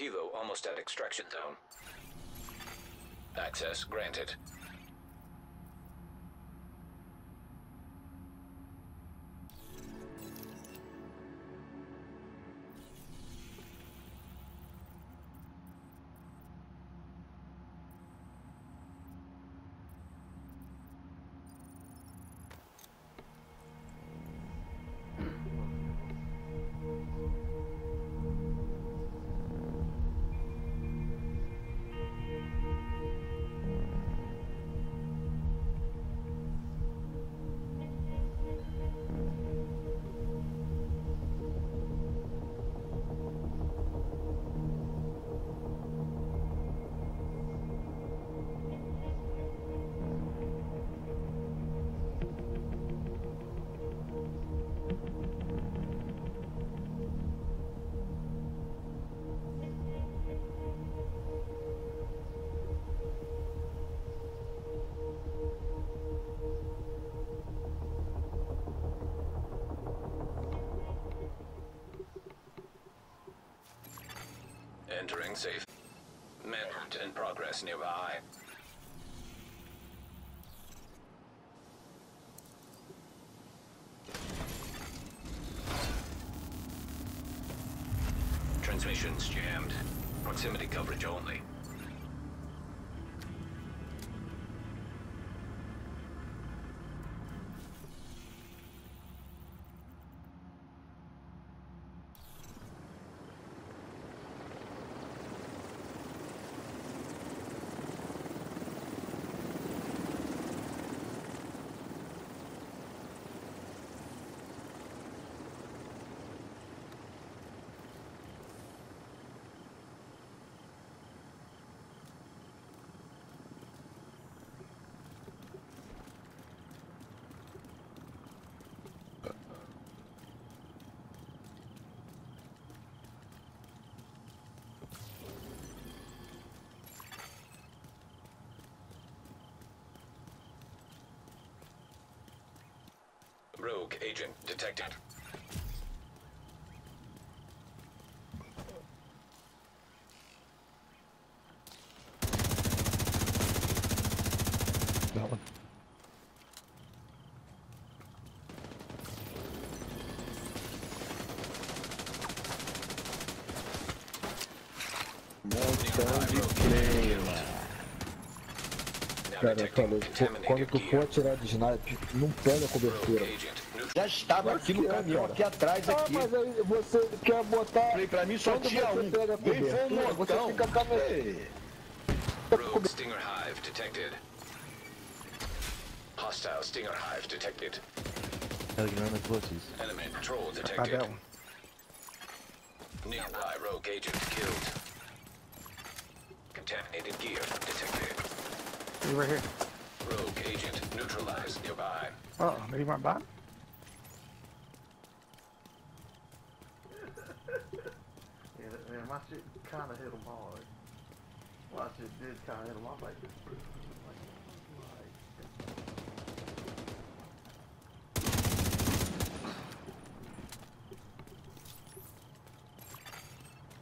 Hilo almost at extraction zone. Access granted. Transmissions jammed. Proximity coverage only. Rogue agent detected. That one. Montão de player, Cara, Now eu falei, detecting qu- quando tu for atirar de snipe, não pega a cobertura. Já estava aqui no é, caminhão, aqui atrás, Ah, aqui. mas aí você quer botar. Falei, pra mim só tinha um. pega a Vem foi um cobertura, você fica com a me- Ei, Rogue Stinger Hive detected. Hostile Stinger Hive detected. Eliminando as vocês. Enemy patrol detected. Padrão. Nearby rogue agent killed. Contaminated gear detected. He's right here. Rogue agent neutralized nearby. Oh, maybe my bot? Yeah, man, my shit kind of hit him hard. My shit did kind of hit him. I'm like,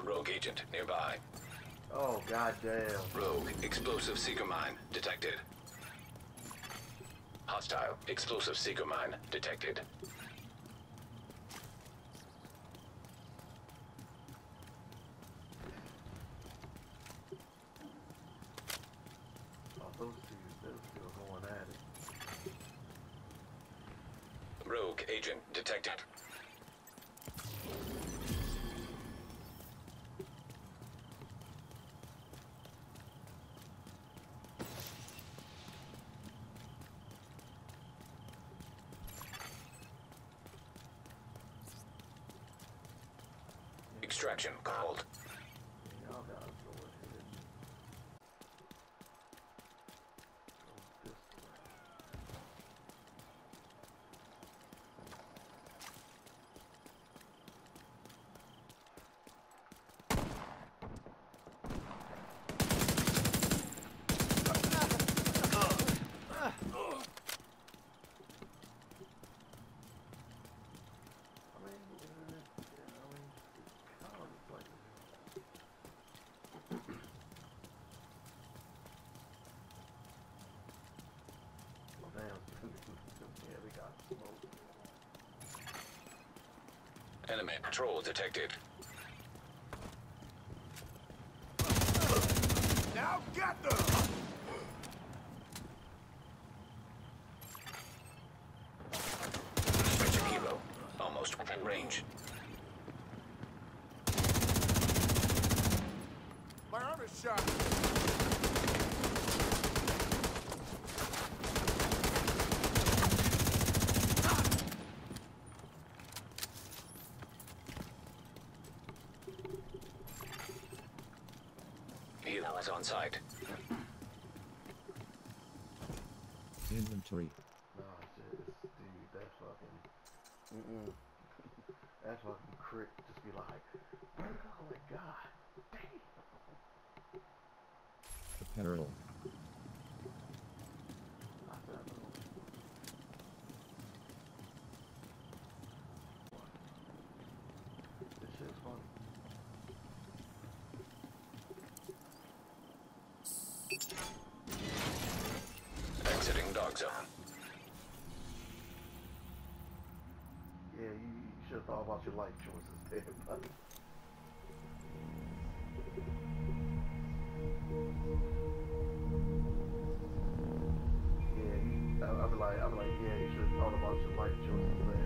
Rogue agent nearby. oh goddamn. Rogue explosive seeker mine detected. Hostile explosive seeker mine detected. Those two, still going at it. Rogue agent detected. Enemy patrol detected. Exiting dark zone. Yeah, you, you should have thought about your life choices there, buddy. Yeah, I'd be like, I'd be like, yeah, you should have thought about your life choices there.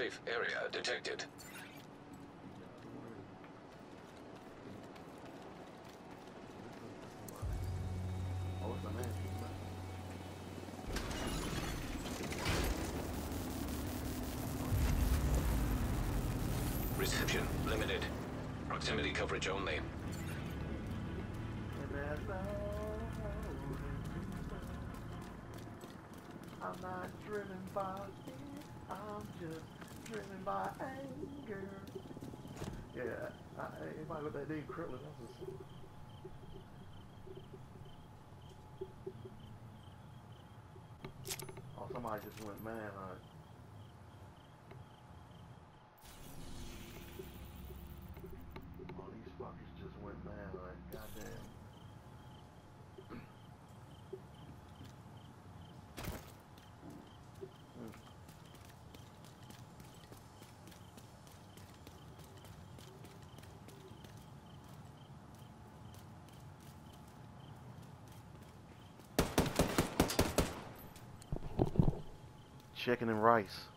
Safe area detected. Oh, it's a man. Reception limited. Proximity coverage only. And that's all. I'm not driven by fear, I'm just driven by anger. Yeah, I, I- anybody with that name Krillin, that's. Oh, somebody just went. Oh, these fuckers just went manhunt. Goddamn. Chicken and rice.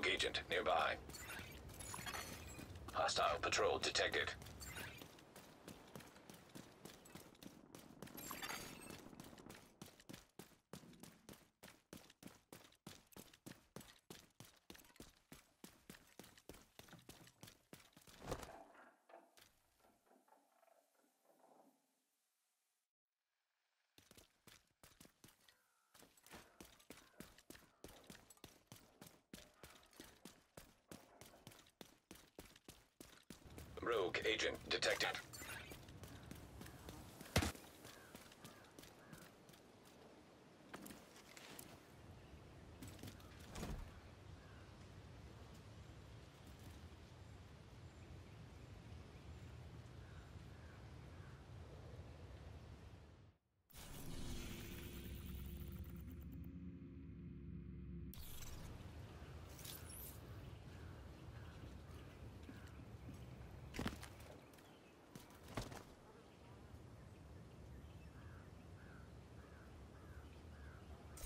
Rogue agent nearby. Hostile patrol detected. Rogue agent detected.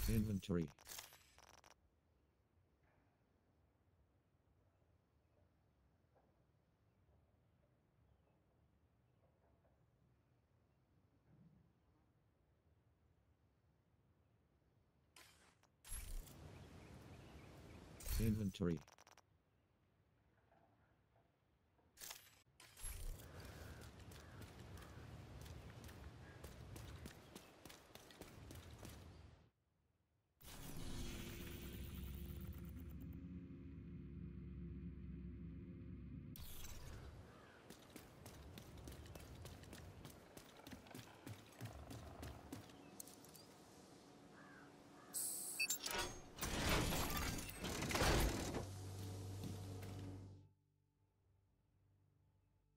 Inventory. Inventory.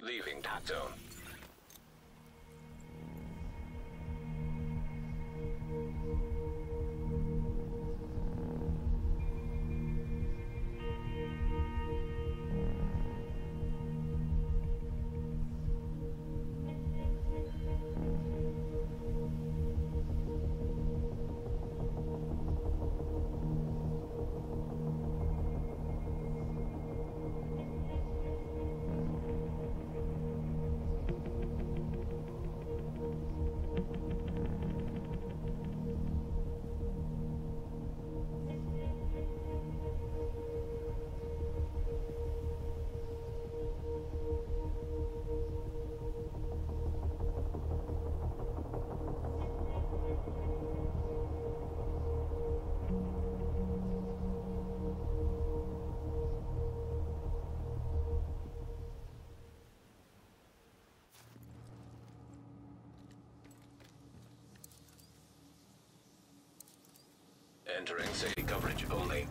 Leaving dark zone. Entering city coverage only.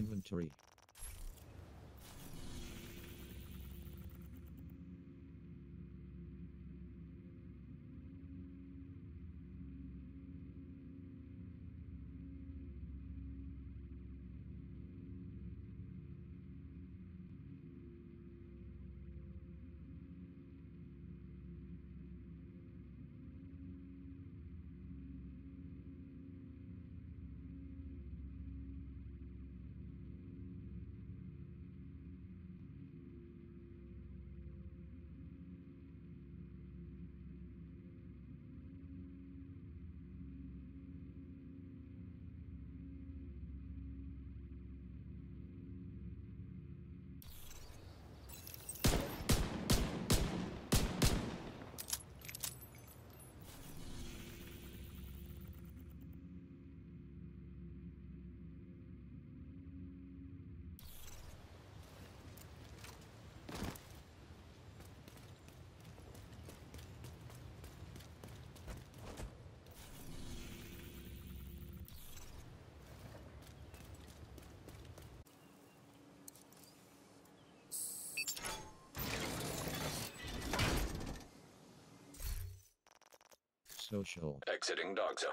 Inventory. Social. Exiting dark zone.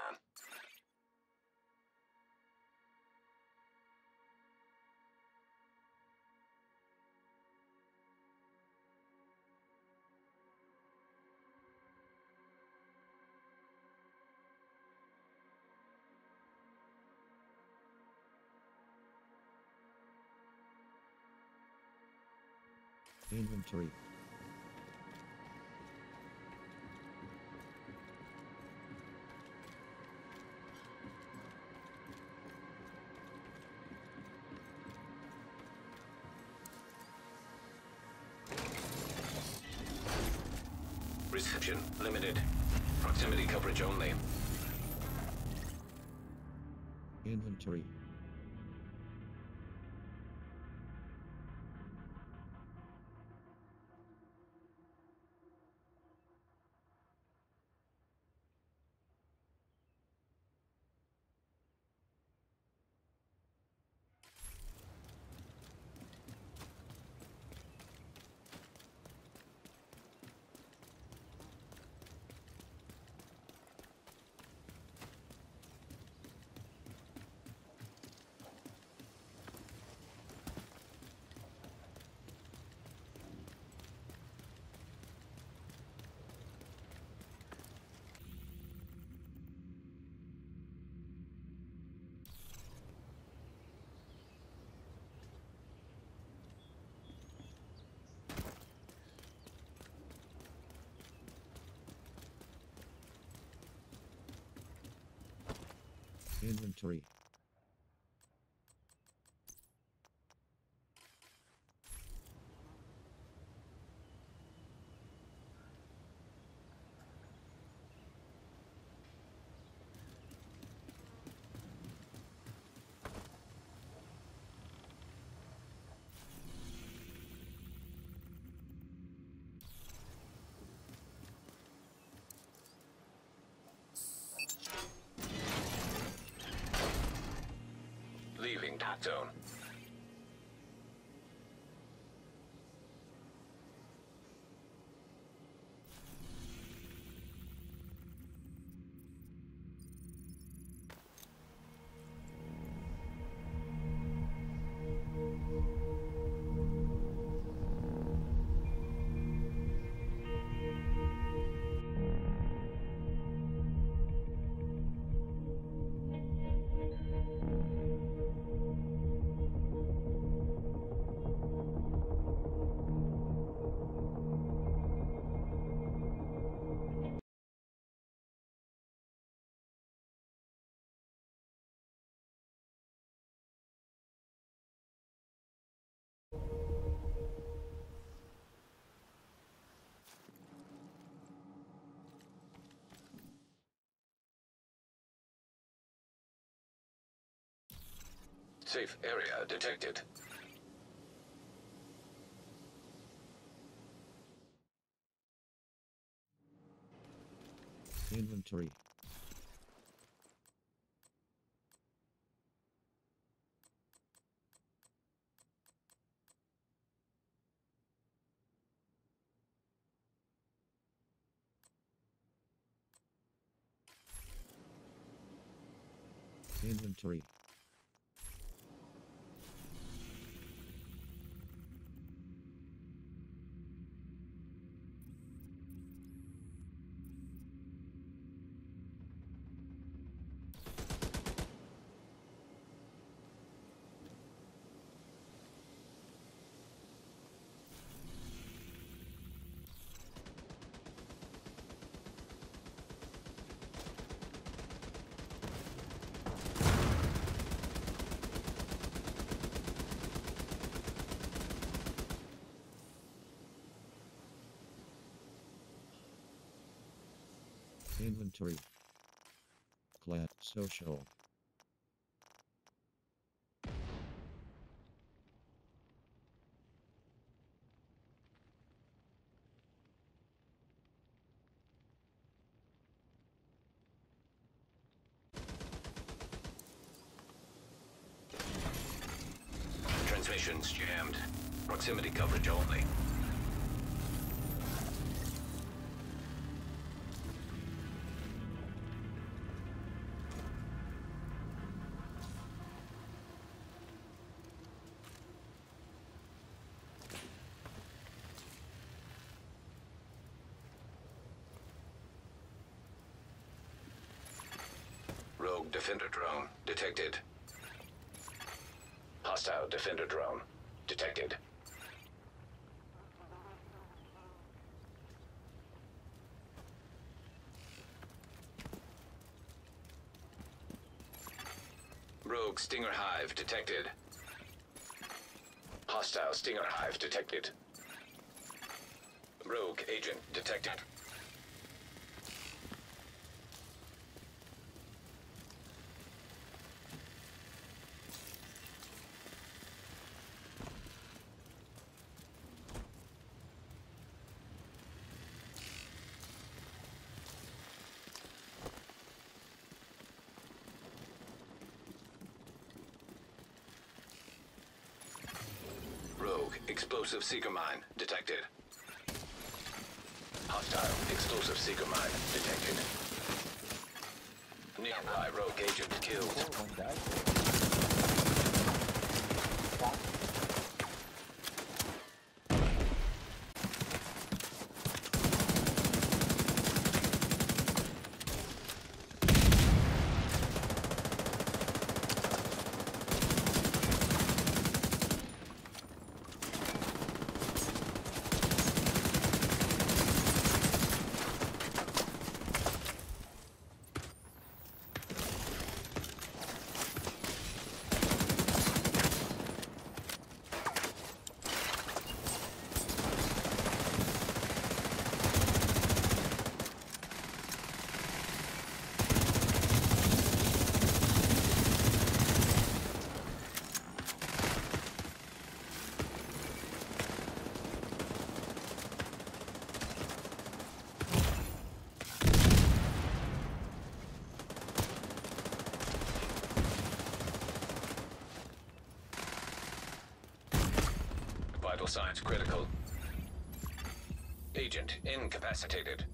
Inventory. Inventory. Inventory. Leaving dark Safe area detected. Inventory. Inventory. Class social. Transmissions jammed. Proximity coverage only. Stinger Hive detected. Hostile Stinger Hive detected. Rogue agent detected. Rogue explosive seeker mine detected. Hostile explosive seeker mine detected. Nearby rogue agent killed. Vital signs critical. Agent incapacitated.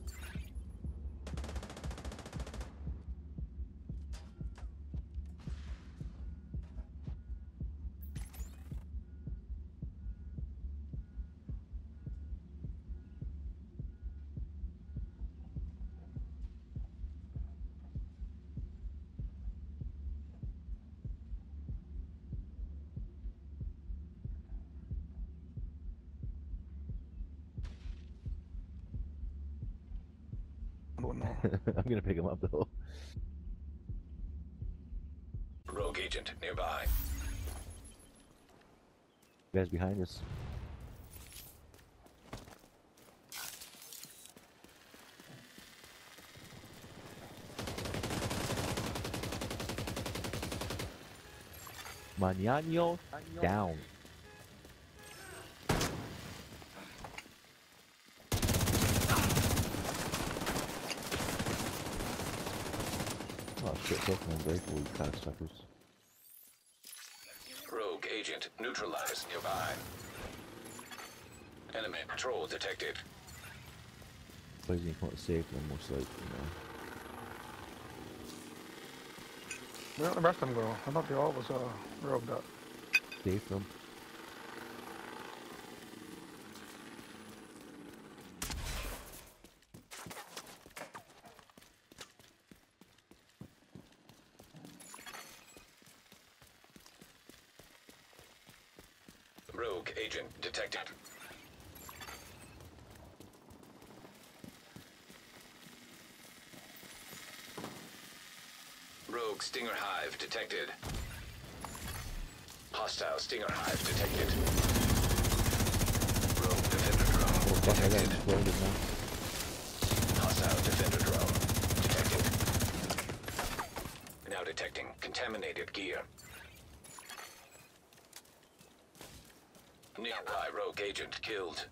Don't. I'm gonna pick him up though. Rogue agent nearby. guys behind us. Mañano down. Shit, fucking unbreakable, you cocksuckers. Rogue agent neutralized nearby. Enemy patrol detected. Plays in front safe and most like, you know. Where did the rest of them go? I thought they all was uh, rogued up. Safe from detected. Hostile Stinger Hive detected. Rogue Defender Oh Drone got detected. exploded now. Hostile Defender Drone detected. Now detecting contaminated gear. Nearby rogue agent killed.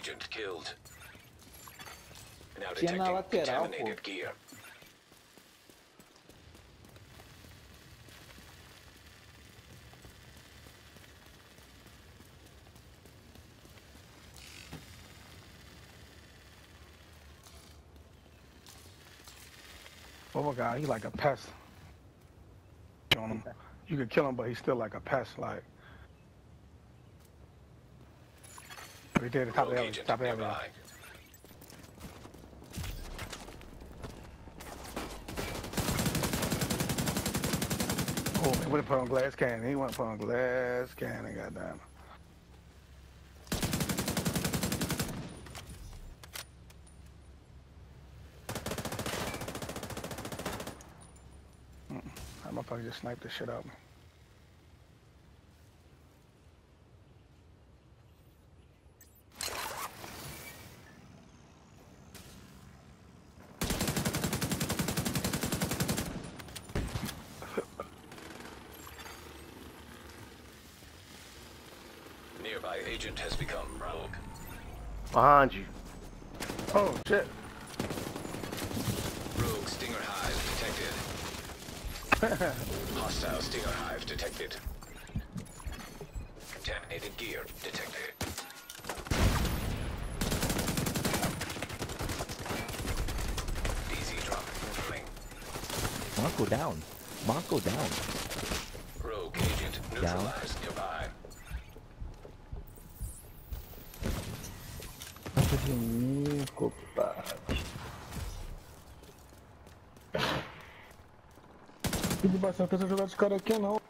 agent killed. Now detecting contaminated gear. Oh my God, he's like a pest. On him, you could kill him, but he's still like a pest. Like right did the top of the alley, top of the alley. Oh, he would have put on glass cannon. He went put on glass cannon. Goddamn. That motherfucker just sniped the shit out of me. Nearby agent has become rogue. Behind you. Oh shit! Rogue Stinger Hive detected. Hostile Stinger Hive detected. Contaminated gear detected. DZ drop incoming. Monko down. Marco down. Rogue agent neutralized nearby. Compadre. Filho de bastante, pensa jogar esse cara aqui não.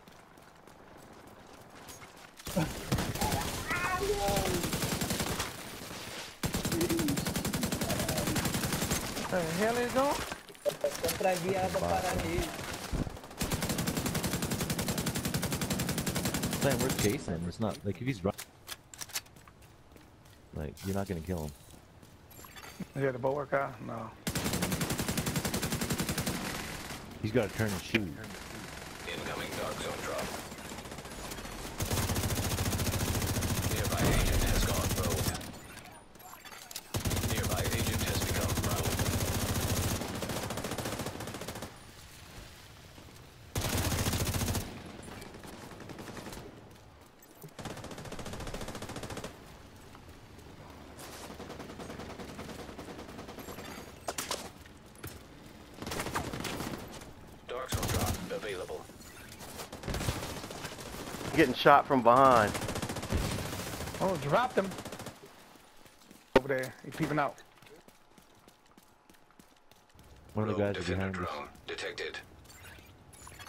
The hell is on? Comprar guiada para mim. Saying we're chasing him. It's not like if he's run. Like you're not gonna kill him. Yeah, the bulwark guy. No. He's got to turn and shoot. Incoming dark zone drop. Nearby agent has gone rogue. Nearby agent has become rogue. Dark zone drop available. Getting shot from behind. Oh, dropped him. Over there. He's peeping out. One of the Rogue guys is defender behind us. drone detected.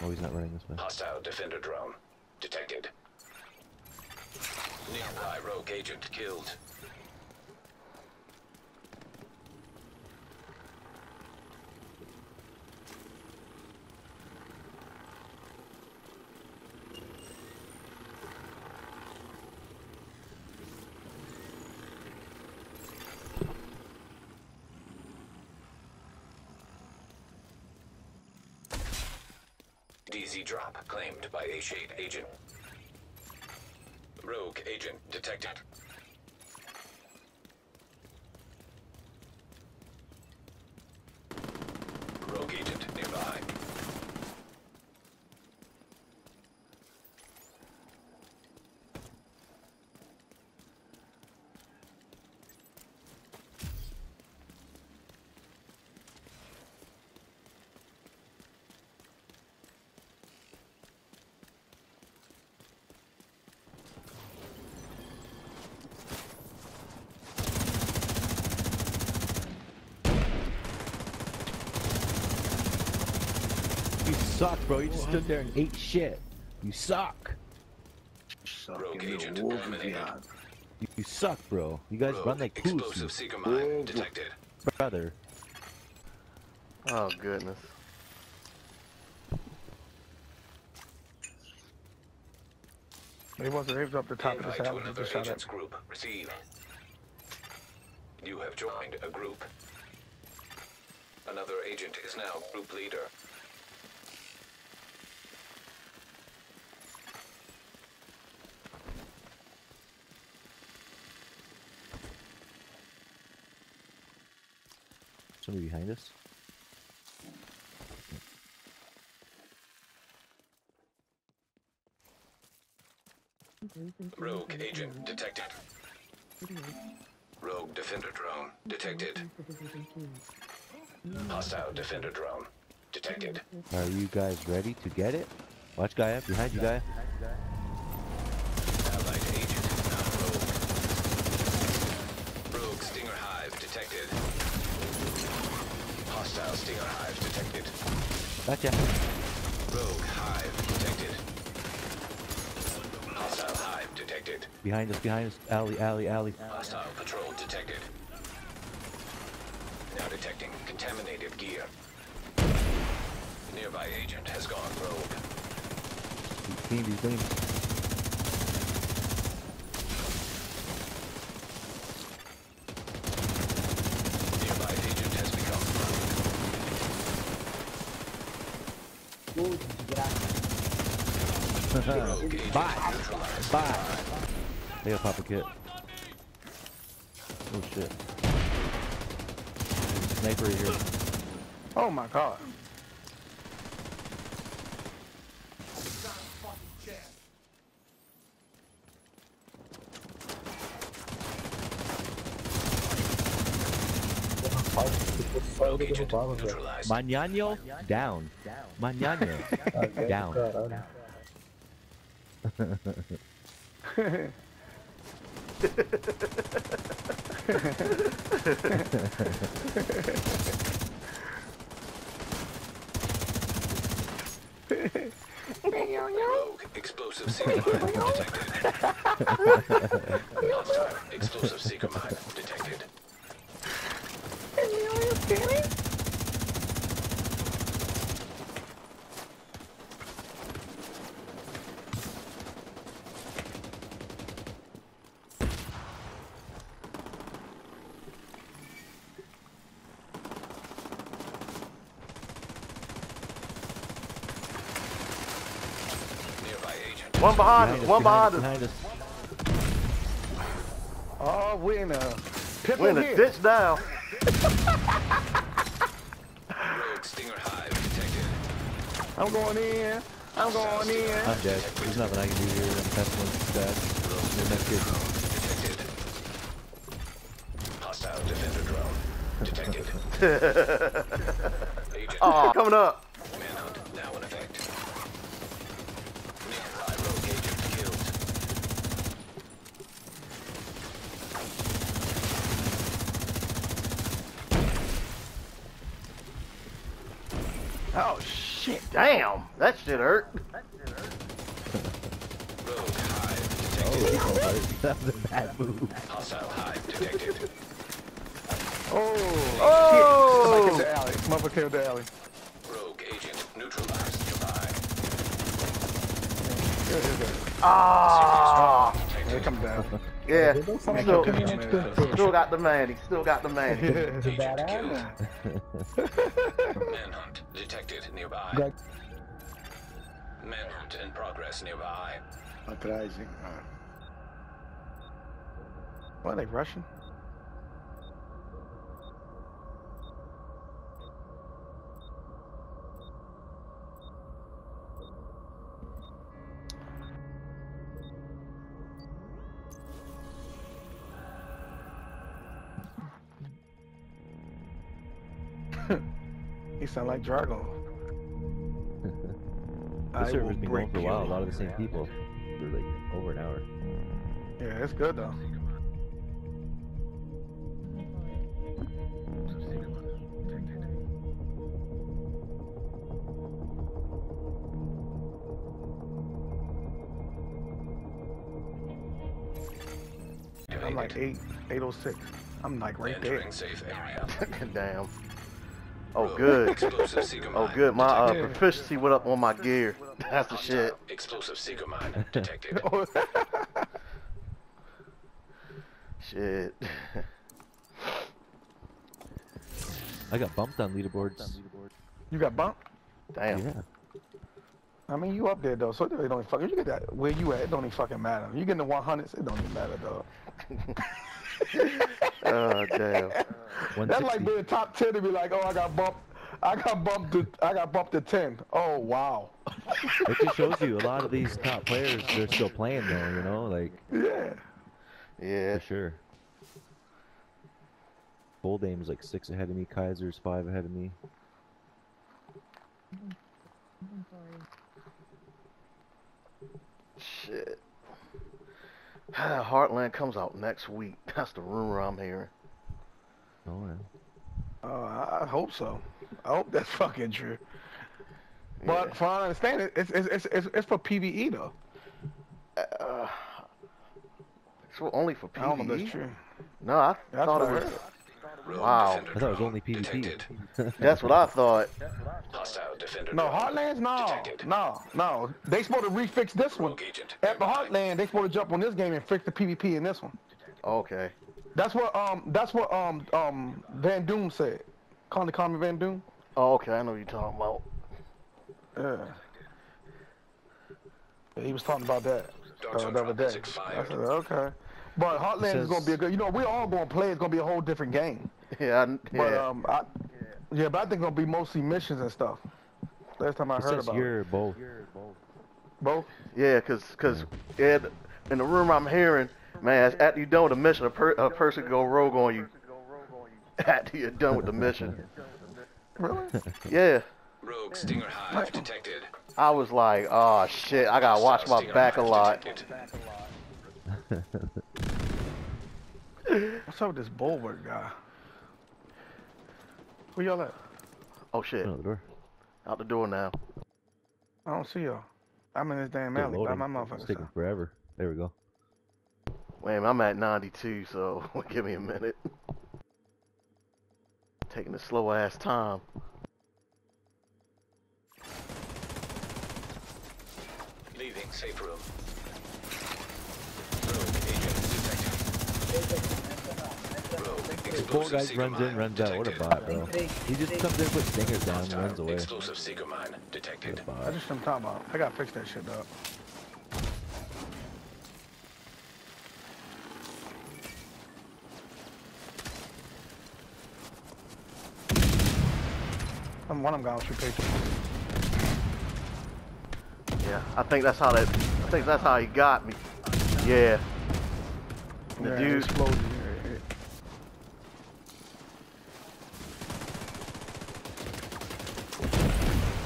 Oh, he's not running this way. Hostile defender drone detected. Nearby rogue agent killed. Drop claimed by a shade agent. Rogue agent detected. Rogue agent nearby. You suck, bro. You just stood there and ate shit. You suck. Rogue agent eliminated. You, you suck, bro. You guys Rogue run like explosive pussies, seeker mine detected. brother. Oh goodness. He was he was up the top of the to tower. He another agent's group. Receive. You have joined a group. Another agent is now group leader. Somebody behind us. Rogue agent detected. Rogue defender drone detected. Hostile defender drone detected. Are you guys ready to get it? Watch Gaia, behind you, Gaia. Allied agent now rogue. Rogue Stinger Hive detected. Hostile Stinger Hive detected. Gotcha. Rogue Hive detected. Hostile Hive detected. Behind us, behind us. Alley, alley, alley. Hostile patrol detected. Now detecting contaminated gear. Nearby agent has gone rogue. He's clean, he's clean. Nearby agent has become rogue. Putz, desgraça. Rogue agent Bye. neutralized. Bye. They got pop a kit. Oh shit. There's sniper right here. Oh my god. Rogue agent neutralized. Manano down. Manano down. Explosive Seeker mine detected. Hostile explosive Seeker mine detected. Nearby agent. One behind us, one behind behind us. us. Oh, we in a pip We're in in a here. ditch down. Rogue Stinger Hive detected. I'm going in. I'm going in. I'm dead. There's nothing I can do here. I'm testing that. The next kid. Detected. Hostile defender drone detected. Agent Oh, coming up. manhunt now in effect. Nearby rogue agent killed. Oh shit, damn. That shit hurt. Rogue Hive detected. Oh, that was a bad move. Hostile Hive detected. Oh, Oh! shit. Somebody killed the alley. Motherfucker killed the alley. Rogue agent neutralized nearby. Here it is there. Ah, Here it Detected. comes down. yeah. They don't sound like Still, they're coming next to still got the man. He still got the man. Agent Bad killed. Manhunt detected nearby. Got- Manhunt in progress nearby. Uprising. Uh, what are they rushing? he sound like Drago. I This server's will been going for a while. A lot of the same people. For like over an hour. Yeah, it's good though. I'm like eight, eight oh six. I'm like right there. Entering safe area. Damn. Oh, good. Oh, good. My uh, proficiency went up on my gear. That's the shit. Explosive Seeker mine detected. Shit. I got bumped on leaderboards. you got bumped? Damn. Yeah. I mean, you up there though, so it don't even fucking. You get that where you at? It don't even fucking matter. You get in the 100s, it don't even matter though. Oh, damn. That's like being top 10 to be like, oh, I got bumped. I got bumped to I got bumped to 10. Oh wow. It just shows you a lot of these top players. They're still playing though. You know, like Yeah. Yeah. for sure. Bold aim is like six ahead of me. Kaiser's five ahead of me. Shit. Heartland comes out next week. That's the rumor I'm hearing. Oh, yeah. Uh, I I hope so. I hope that's fucking true. But Yeah. from what I understand, it, it's, it's it's it's it's for PVE though. Uh, it's only for PvE. I don't know if that's true. No, I That's thought it was. Wow. I thought it was only PvP. detected. That's what I thought. Hostile defender No, Heartlands, no, detected. no, no. They supposed to refix this one. Agent. At the Heartland, they supposed to jump on this game and fix the PvP in this one. Okay. That's what um that's what um um Van Doom said. Connie Connie Van Doom. Oh, okay. I know what you're talking about. Yeah. Yeah, he was talking about that uh, zone the other day. I said, okay. But Heartland is gonna be a good. You know, we're all gonna play. It's gonna be a whole different game. Yeah, I, But yeah. um, I, yeah, but I think it's gonna be mostly missions and stuff. Last time I It heard says about you're both. it. Both. Yeah, cause, cause, yeah, in the room I'm hearing, man, after you're done with the mission, a, per, a person go rogue on you. After you're done with the mission. Really? Yeah, Rogue Stinger Hive detected. I was like, oh shit, I gotta watch my back a lot. What's up with this bulwark guy? Where y'all at? Oh shit, Oh, the door. Out the door now. I don't see y'all. I'm in this damn Still alley by my It's motherfucker. taking forever. There we go. Wait, I'm at 92, so give me a minute. Taking a slow ass time. Leaving safe room. Rogue agent detected. Rogue The poor explosive guy seeker runs in, mine runs out. What a detected. bot, bro. He just comes in, puts stingers down, and runs away. Explosive seeker mine detected. What a I bot. just am talking about. I gotta fix that shit up. I'm one of them gonna shoot pictures. Yeah, I think that's how that. I think that's how he got me. Yeah. The Yeah, dude. explosion. Yeah, yeah.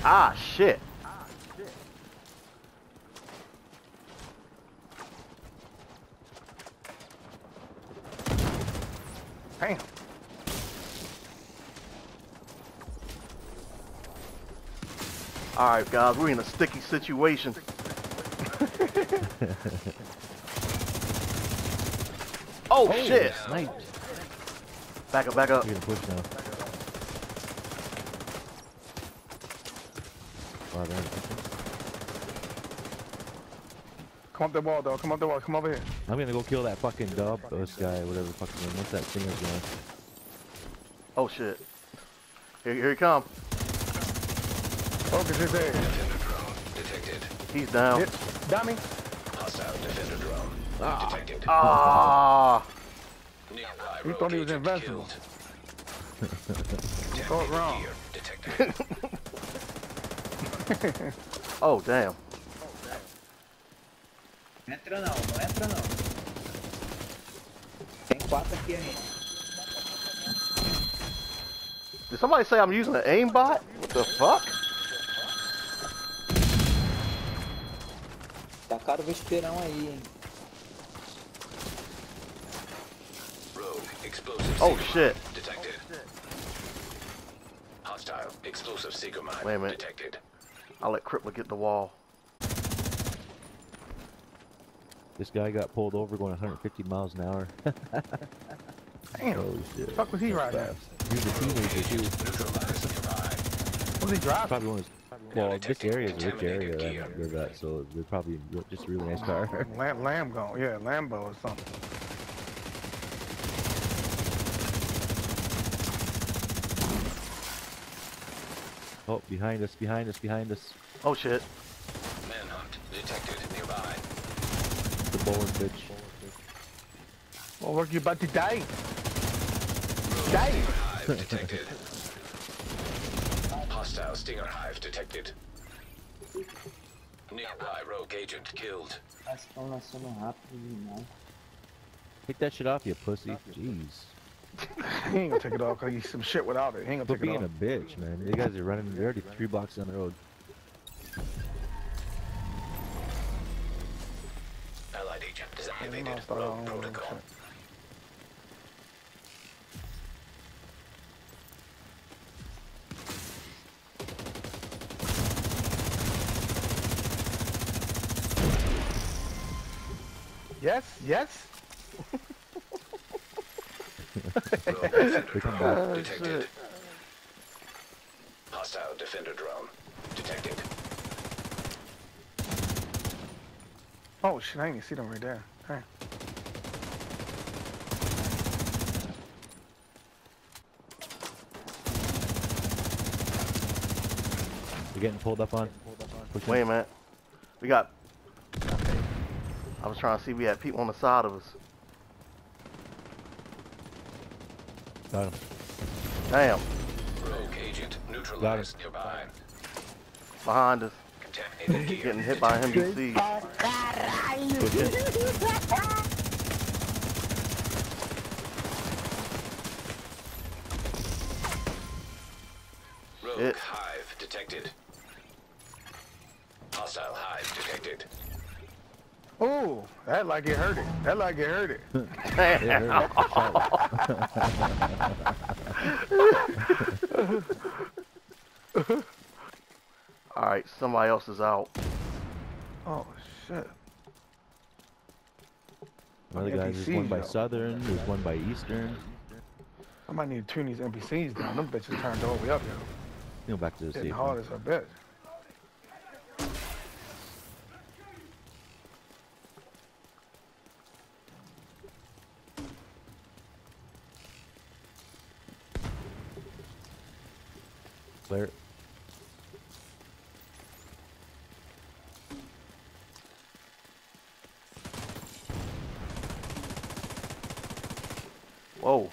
Ah, shit. Damn. All right, guys, we're in a sticky situation. oh shit! Sniped. Back up, back up. We're gonna push now. Wow, they're. Come up the wall, though. Come up the wall. Come over here. I'm gonna go kill that fucking dub, or this guy, whatever the fuck his name. What's that singer's going? Oh shit! Here, here he come. Focus his head. Defender drone detected. He's down. Hit. Dummy. Hostile defender drone detected. Ah! Nearby He thought he was invincible. killed. thought wrong. Detected. Oh damn! Entra não, não entra não. Tem quatro aqui ainda. Did somebody say I'm using an aimbot? What the fuck? Tacaram o vespeirão aí, hein. Rogue oh, oh shit! detected. Hostile explosive seeker mine Wait a minute. detected. I'll let Crippler get the wall. This guy got pulled over going 150 miles an hour. Damn. oh shit. fuck was he That's riding at? fast. He was a teenager too. Neutralized nearby. Was he driving? Probably one of his. Well, this area is a rich area contaminated that gear. they're at, so they're probably just a really nice car. Lam Lamb gone. Yeah, Lambo or something. Oh, behind us, behind us, behind us. Oh shit! Manhunt detected nearby. The bowling bitch. Oh, well, work you about to die. Rogue Die. Detected. Hostile Stinger Hive detected. Nearby rogue agent killed. Elas estão lançando rápido demais. Take that shit off, you pussy. Jeez. He ain't gonna take it off because he's some shit without it. He ain't gonna take it off. being it a bitch, man. You guys are running. You're already three blocks down the road. Allied agent is deactivated. Rogue on protocol. shit. Yes, yes. Rogue defender They come drone back. Oh, detected. Hostile defender drone detected. Oh shit, I didn't even see them right there. Hey. You're getting pulled up on. Pushing. Wait a minute. We got. Okay. I was trying to see if we had people on the side of us. Got him. Damn. Rogue agent neutralized nearby. Behind us. Getting hit by NPC. Rogue Shit. hive detected. Hostile hive detected. Ooh, that like it hurt it. That like it hurt it. Yeah, there it is. Shot it. Alright, somebody else is out. Oh shit. Another guy. There's one by though. Southern. There's one by Eastern. I might need to tune these NPCs down. Them bitches turned all the way up, yo. You know, back to the Getting safe. hard room. as a bitch. Clear. Whoa.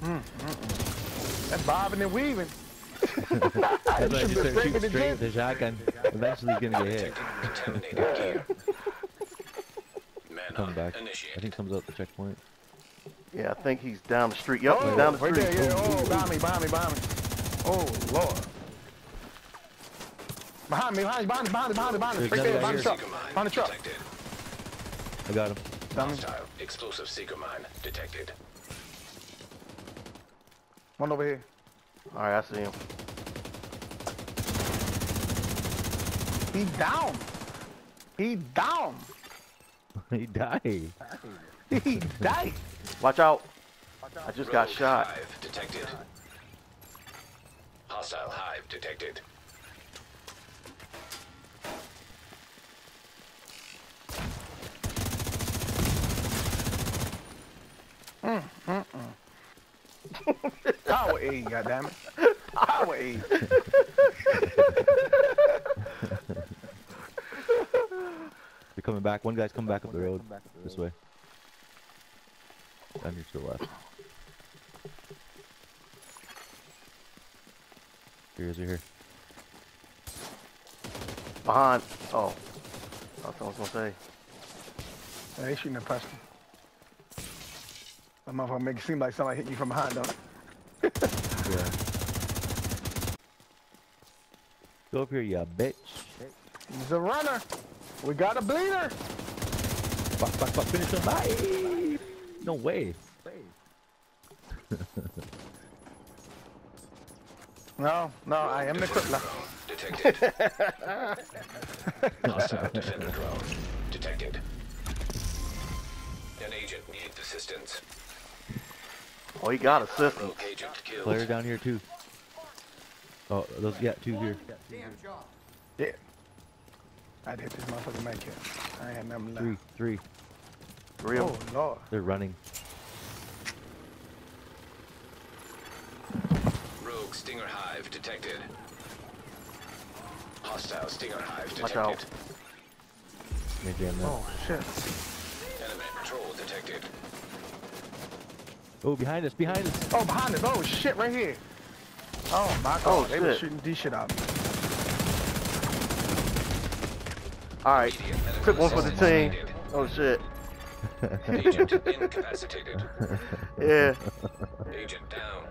Hmm, hmm, hmm. That bobbing and weaving. That's why I should've just been started breaking shooting the straight gym. with the shotgun. Eventually he's gonna get hit. Detected. Come back. I initiated. think comes out the checkpoint. Yeah, I think he's down the street. Yep, Oh, he's down the right street. there, yeah. Oh, behind me, behind me, behind me. Oh, Lord. Behind me, behind me, behind me, behind me, behind me, behind me. There's Right there, another behind the guy truck. Seeker mine Behind the truck. detected. I got him. Dummy. Hostile explosive seeker mine detected. One over here. Alright, I see him. He down. He down. he died. He died. Watch out. I just got shot. Hive detected. Hostile hive detected. Mm, mm, mm. Power aid, goddammit. Power aid. coming back. One guy's coming back up the road. This way. Down here to the left. Here he is, right here. Behind. Oh. That's what I was gonna say. Yeah, they shooting a pistol. That motherfucker make it seem like somebody hit you from behind, though. Yeah. Go up here, you bitch. He's a runner. We got a bleeder. Fuck, fuck, fuck. Finish him. Bye. No way. No, no, I am the crippler. Detected. Hostile defender drone detected. An agent needs assistance. Oh, he got assistance. Rogue agent. Player down here too. Oh, those yeah, two here. damn Yeah. I'd hit this motherfucker med kit. I ain't had nothing left. Three, three. Three of Oh, them. Lord. They're running. Rogue Stinger Hive detected. Hostile Stinger Hive Watch detected. out. Gonna jam. Oh, shit. Enemy patrol detected. Oh, behind us, behind us. Oh, behind us. Oh, shit, right here. Oh, my oh, God. Oh, they were shooting D shit out. Alright. Immediate Quick one for the team. Oh shit. Agent incapacitated. Yeah. Agent down.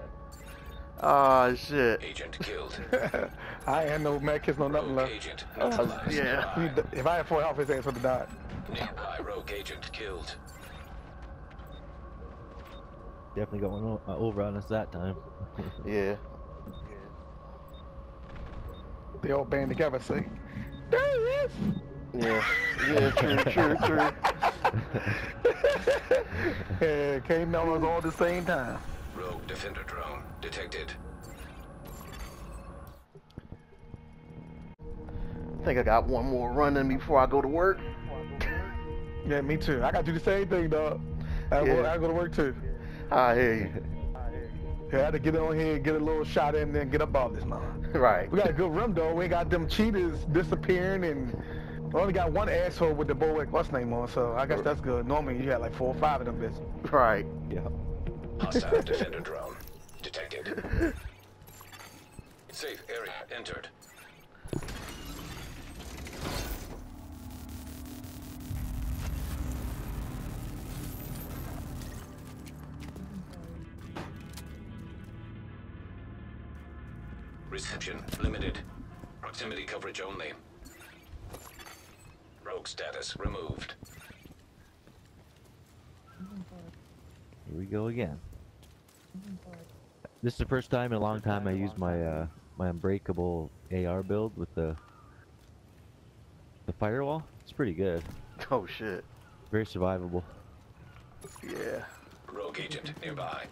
Ah shit. Agent killed. I ain't no med kits, no nothing left. agent Oh, neutralized. yeah. If I had four health, his ass would have died. Nearby rogue agent killed. Definitely got one o- uh, over on us that time. Yeah. They all band together, see? There he is! Yeah. Yeah, true, true, true. yeah, came down us all at the same time. Rogue defender drone detected. I think I got one more run in before I go to work. Yeah, me too. I gotta do the same thing, dog. I, Yeah. I gotta go to work too. I hear you. Yeah, I had to get on here, and get a little shot in, then get up all this now. Right. We got a good room though. We got them cheaters disappearing, and we only got one asshole with the Bulwark what's name on. So I guess that's good. Normally you had like four or five of them bitches. Right. Yeah. Hostile defender drone detected. Safe area entered. Reception limited. Proximity coverage only. Rogue status removed. Here we go again. This is the first time in a long time I used my uh, my unbreakable AR build with the the firewall. It's pretty good. Oh shit. Very survivable. Yeah. Rogue agent nearby.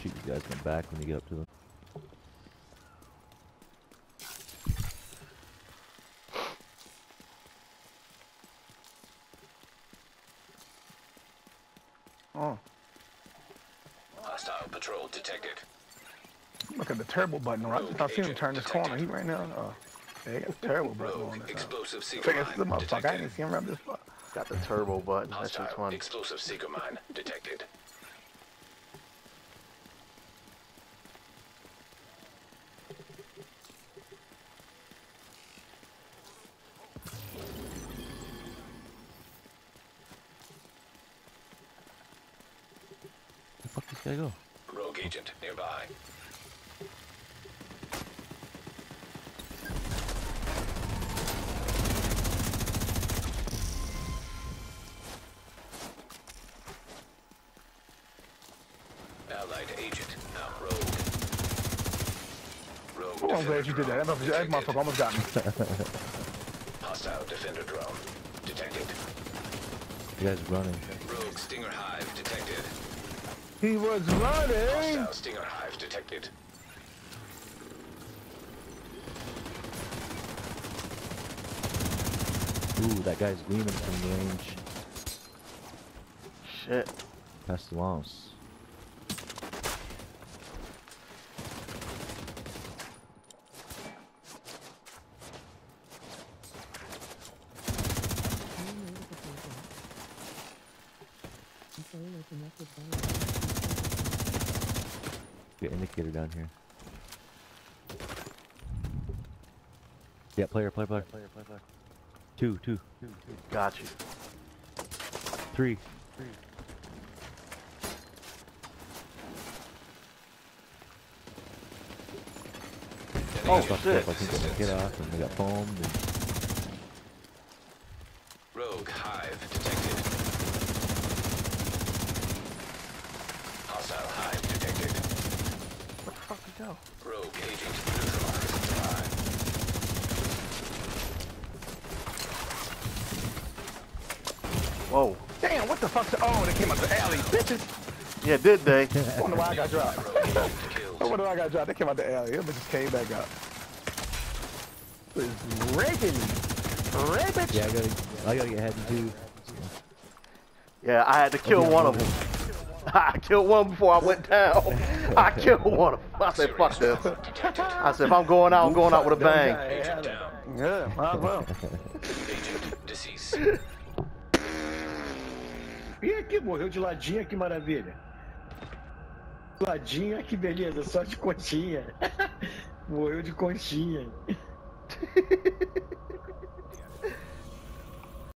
Shoot you guys in the back when you get up to them. Oh, Hostile patrol detected. look at the turbo button. on. I just not seen him turn this corner. He right now. Oh, uh, yeah, he uh. got the turbo button on Rogue this. huh? explosive seeker Figure the mine motherfucker. I didn't see him around this fuck. Got the turbo button. That Hostile shit's funny. explosive seeker mine detected. Where the fuck this guy go? Rogue agent nearby. Allied agent now rogue. Rogue I'm glad defender you did that. That drone motherfucker, that detected. motherfucker almost got me. Hostile defender drone detected. You guys running. Rogue stinger hive detected. He was running. Hostile stinger hive detected. Ooh, that guy's gleaming from the range. Shit. Pestilence. Get indicator down here. Yeah, player, player, player, player, player, player. Two, two, two, two, Got you. three. Oh Fucked shit. up. I think they get off and they got foamed. And Rogue hive detected. Hostile hive detected. Where the fuck we go? Rogue agent neutralized. Hive. Whoa. Damn, what the fuck? Oh, they came out the alley, bitches. Yeah, did they? I wonder why I got dropped. I wonder why I got dropped. They came out the alley. Them just came back up. It was raping me. Raping. yeah, I gotta, I gotta get heading too. Yeah, I had to kill one of them. I killed one before I went down. I killed one of them. I said, fuck this. I said, if I'm going out, I'm going out with a bang. Yeah, might as well. Agent deceased. You aqui, morreu de ladinha, que maravilha. Ladinha, que beleza, só de conchinha. morreu de conchinha.